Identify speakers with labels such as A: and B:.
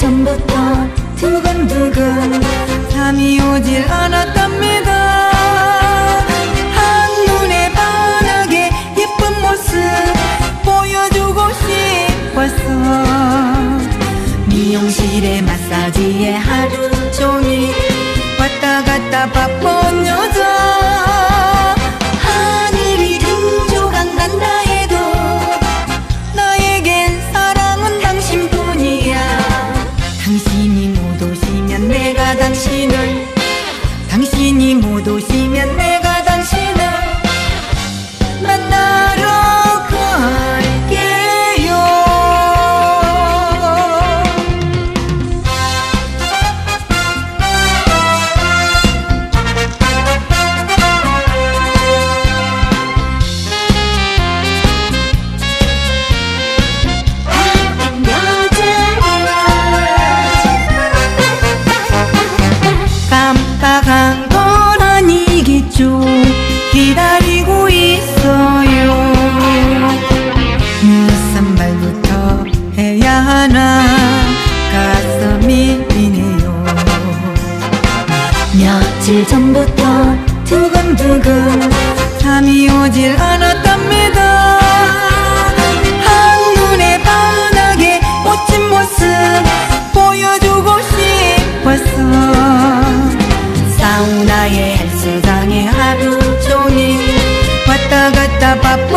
A: 전부터 두근두근 잠이 오질 않았답니다. 한눈에 반하게 예쁜 모습 보여주고 싶었어. 미용실에 마사지에 하루 종일 왔다 갔다 바빠 Tuổi. 가슴이네요. 며칠 전부터 두근두근 잠이 오질 않았답니다. 한눈에 반하게 멋진 모습 보여주고 싶었어. 사우나의 헬스장에 하루 종일 왔다 갔다 바빠